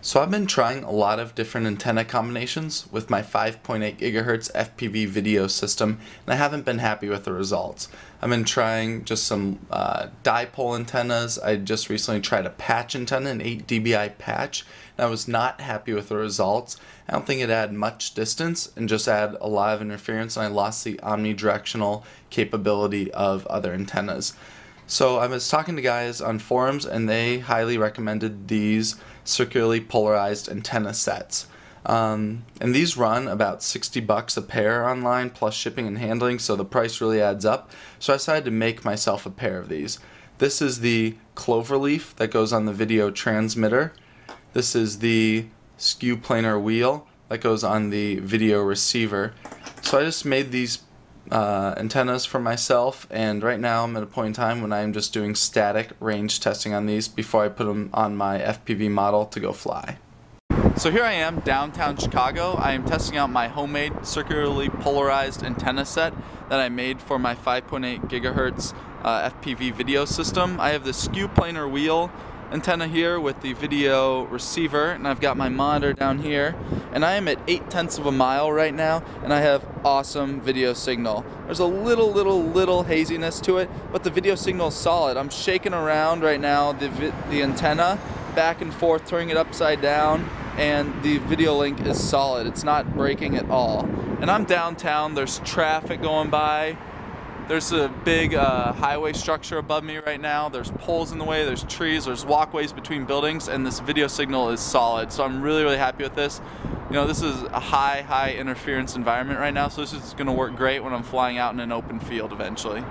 So I've been trying a lot of different antenna combinations with my 5.8 gigahertz FPV video system and I haven't been happy with the results. I've been trying just some uh, dipole antennas. I just recently tried a patch antenna, an 8 dBi patch, and I was not happy with the results. I don't think it had much distance and just had a lot of interference and I lost the omnidirectional capability of other antennas. So I was talking to guys on forums and they highly recommended these circularly polarized antenna sets. Um, and these run about 60 bucks a pair online plus shipping and handling so the price really adds up. So I decided to make myself a pair of these. This is the cloverleaf that goes on the video transmitter. This is the skew planar wheel that goes on the video receiver. So I just made these uh, antennas for myself and right now I'm at a point in time when I'm just doing static range testing on these before I put them on my FPV model to go fly. So here I am downtown Chicago. I am testing out my homemade circularly polarized antenna set that I made for my 5.8 gigahertz uh, FPV video system. I have the skew planar wheel antenna here with the video receiver and I've got my monitor down here and I am at 8 tenths of a mile right now and I have awesome video signal. There's a little little little haziness to it but the video signal is solid. I'm shaking around right now the, the antenna back and forth turning it upside down and the video link is solid. It's not breaking at all. And I'm downtown, there's traffic going by there's a big uh, highway structure above me right now. There's poles in the way, there's trees, there's walkways between buildings, and this video signal is solid. So I'm really, really happy with this. You know, this is a high, high interference environment right now, so this is gonna work great when I'm flying out in an open field eventually.